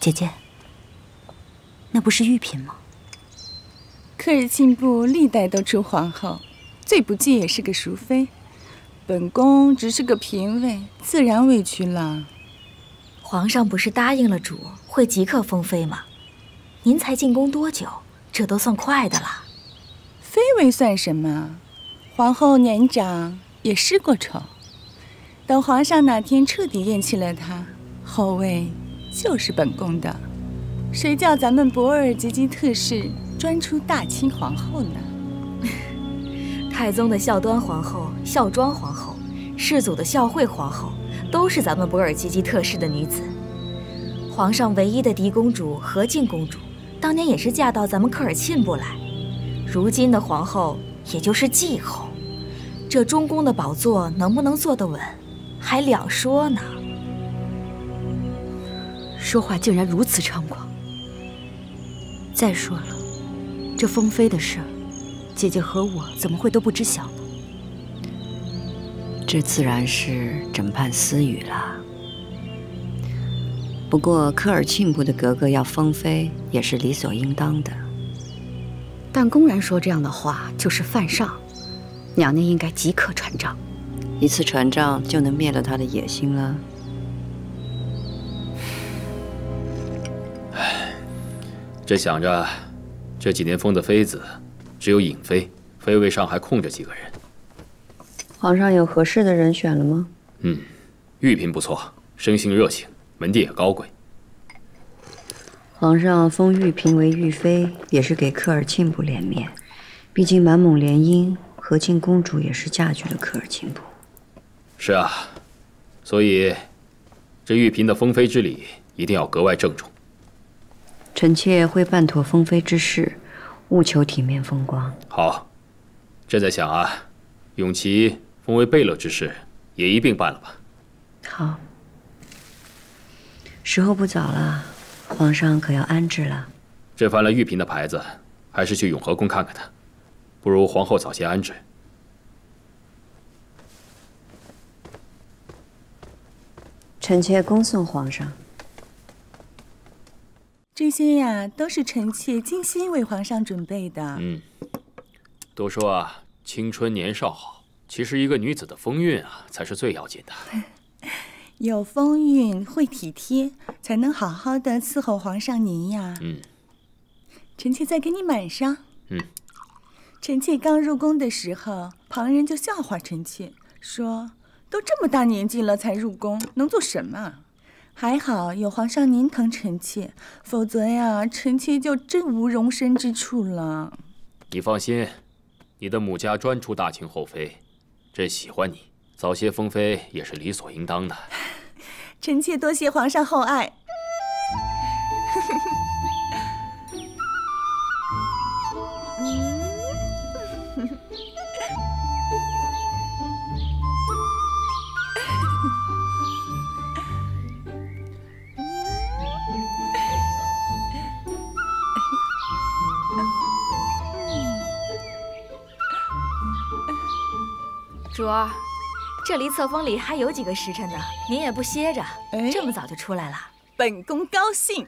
姐姐，那不是玉嫔吗？科尔沁部历代都出皇后，最不济也是个淑妃。本宫只是个嫔位，自然委屈了。皇上不是答应了主会即刻封妃吗？您才进宫多久？这都算快的了。妃位算什么？皇后年长也失过宠。等皇上哪天彻底厌弃了她，后位就是本宫的。谁叫咱们博尔吉吉特氏专出大清皇后呢？太宗的孝端皇后、孝庄皇后，世祖的孝惠皇后，都是咱们博尔吉吉特氏的女子。皇上唯一的嫡公主和敬公主，当年也是嫁到咱们科尔沁部来。如今的皇后也就是继后，这中宫的宝座能不能坐得稳？还两说呢。说话竟然如此猖狂。再说了，这封妃的事，姐姐和我怎么会都不知晓呢？这自然是枕畔私语了。不过科尔沁部的格格要封妃，也是理所应当的。但公然说这样的话，就是犯上。娘娘应该即刻传召。一次传召就能灭了他的野心了？这想着，这几年封的妃子只有颖妃，妃位上还空着几个人。皇上有合适的人选了吗？嗯，玉嫔不错，生性热情，门第也高贵。皇上封玉嫔为玉妃，也是给科尔沁部脸面。毕竟满蒙联姻，和亲公主也是嫁去了科尔沁部。是啊，所以这玉嫔的封妃之礼一定要格外郑重。臣妾会办妥封妃之事，务求体面风光。好，朕在想啊，永琪封为贝勒之事也一并办了吧。好，时候不早了，皇上可要安置了。朕翻了玉嫔的牌子，还是去永和宫看看她。不如皇后早些安置。臣妾恭送皇上。这些呀，都是臣妾精心为皇上准备的。嗯，都说啊，青春年少好，其实一个女子的风韵啊，才是最要紧的。有风韵，会体贴，才能好好的伺候皇上您呀。嗯，臣妾再给你满上。嗯，臣妾刚入宫的时候，旁人就笑话臣妾，说。都这么大年纪了才入宫，能做什么？还好有皇上您疼臣妾，否则呀，臣妾就真无容身之处了。你放心，你的母家专出大清后妃，朕喜欢你，早些封妃也是理所应当的。臣妾多谢皇上厚爱。儿，这离册封礼还有几个时辰呢，您也不歇着，这么早就出来了。本宫高兴，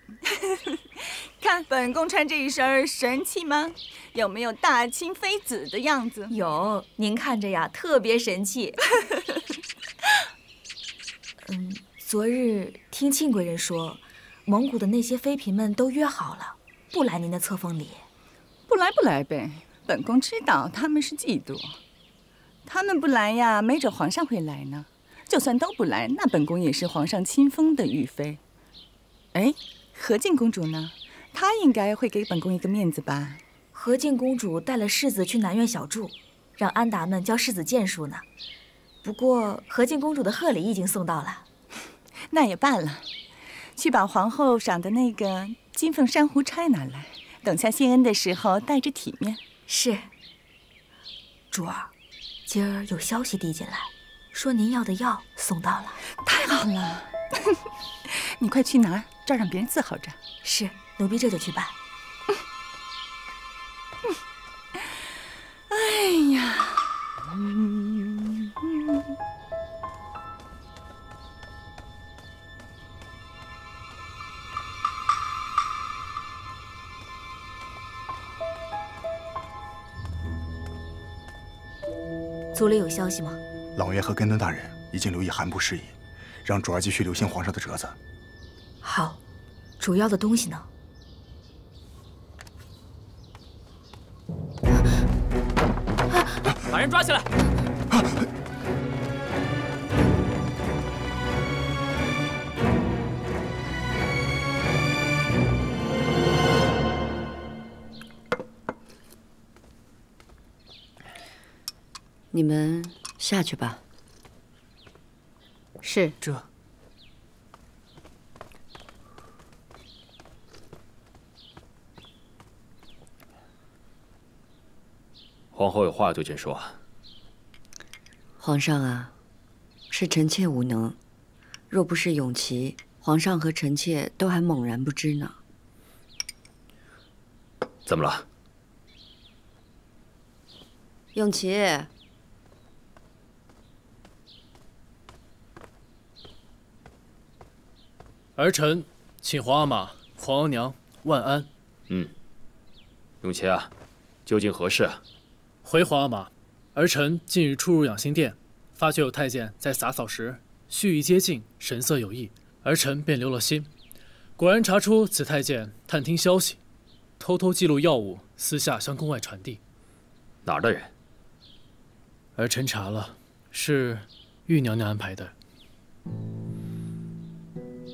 看本宫穿这一身神气吗？有没有大清妃子的样子？有，您看着呀，特别神气。嗯，昨日听庆贵人说，蒙古的那些妃嫔们都约好了，不来您的册封礼。不来不来呗，本宫知道他们是嫉妒。他们不来呀，没准皇上会来呢。就算都不来，那本宫也是皇上亲封的玉妃。哎，和敬公主呢？她应该会给本宫一个面子吧？和敬公主带了世子去南苑小住，让安达们教世子剑术呢。不过和敬公主的贺礼已经送到了，那也罢了。去把皇后赏的那个金凤珊瑚钗拿来，等下谢恩的时候带着体面。是，主儿。今儿有消息递进来，说您要的药送到了，太好了！你快去拿，这儿让别人伺候着。是，奴婢这就去办。族里有消息吗？老爷和根敦大人已经留意韩部事宜，让主儿继续留心皇上的折子。好，主要的东西呢？把人抓起来！你们下去吧。是这皇后有话对朕说。皇上啊，是臣妾无能，若不是永琪，皇上和臣妾都还猛然不知呢。怎么了？永琪，儿臣请皇阿玛、皇额娘万安。嗯，永琪啊，究竟何事啊？回皇阿玛，儿臣近日出入养心殿，发觉有太监在洒扫时蓄意接近，神色有异，儿臣便留了心。果然查出此太监探听消息，偷偷记录药物，私下向宫外传递。哪儿的人？儿臣查了，是玉娘娘安排的。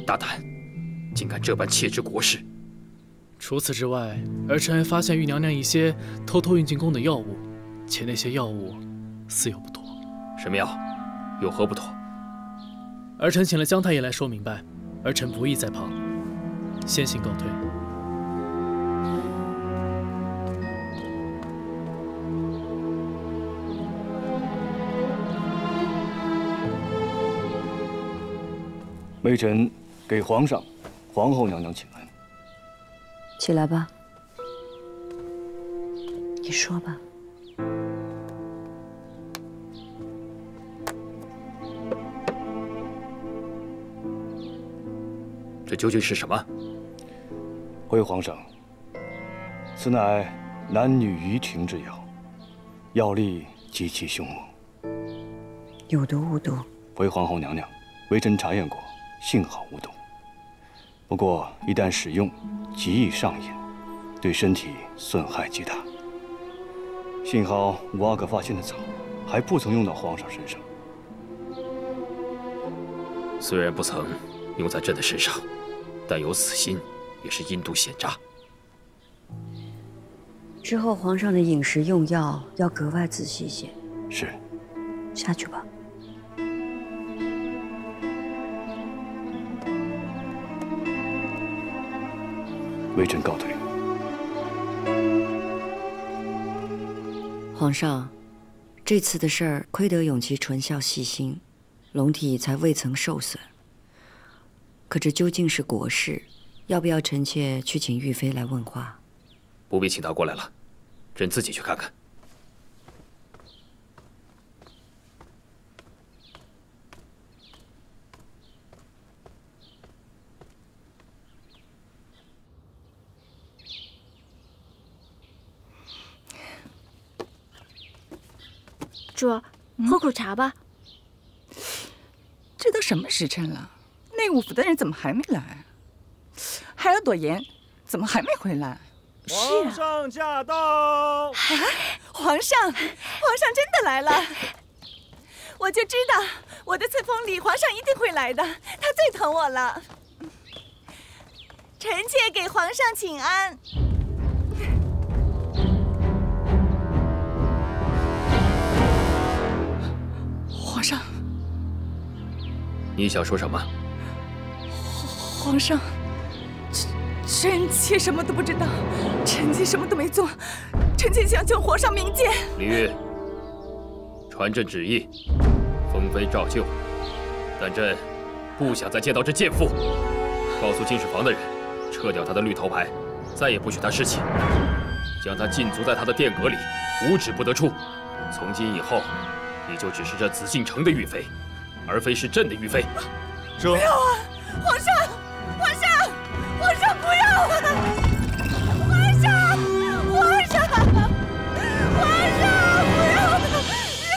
大胆，竟敢这般窃知国事！除此之外，儿臣还发现玉娘娘一些偷偷运进宫的药物，且那些药物似有不妥。什么药？有何不妥？儿臣请了姜太医来说明白，儿臣不宜在旁，先行告退。微臣给皇上、皇后娘娘请安。起来吧。你说吧。这究竟是什么？回皇上，此乃男女鱼情之药，药力极其凶猛。有毒无毒？回皇后娘娘，微臣查验过，幸好无毒。不过一旦使用，极易上瘾，对身体损害极大。幸好五阿哥发现的早，还不曾用到皇上身上。虽然不曾用在朕的身上，但有此心，也是阴毒险诈。之后皇上的饮食用药要格外仔细些。是。下去吧。微臣告退。皇上，这次的事儿亏得永琪纯孝细心，龙体才未曾受损。可这究竟是国事，要不要臣妾去请玉妃来问话？不必请她过来了，朕自己去看看。主，喝口茶吧。这都什么时辰了？内务府的人怎么还没来？还有朵颜，怎么还没回来？皇上驾到！皇上，皇上真的来了！我就知道，我的册封礼，皇上一定会来的。他最疼我了。臣妾给皇上请安。皇上，你想说什么？皇上，臣臣妾什么都不知道，臣妾什么都没做，臣妾想求皇上明鉴。李煜，传朕旨意，封妃照旧，但朕不想再见到这贱妇。告诉进士房的人，撤掉他的绿头牌，再也不许他侍寝，将他禁足在他的殿阁里，无旨不得出。从今以后，你就只是这紫禁城的玉妃，而非是朕的玉妃。这没有啊！皇上，